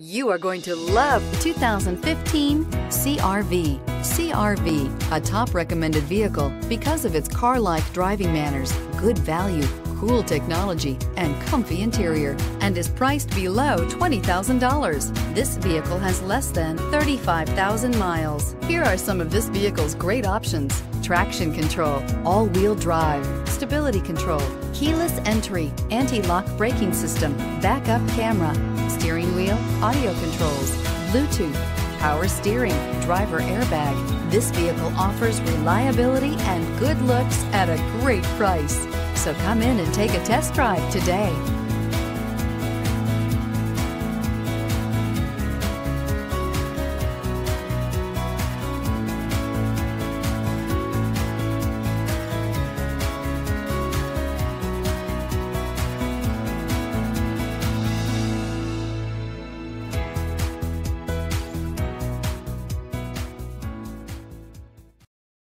You are going to love 2015 CRV. CRV, a top recommended vehicle because of its car-like driving manners, good value, cool technology, and comfy interior, and is priced below $20,000. This vehicle has less than 35,000 miles. Here are some of this vehicle's great options. Traction control, all-wheel drive, stability control, keyless entry, anti-lock braking system, backup camera, steering wheel, audio controls, Bluetooth, power steering, driver airbag. This vehicle offers reliability and good looks at a great price. So come in and take a test drive today.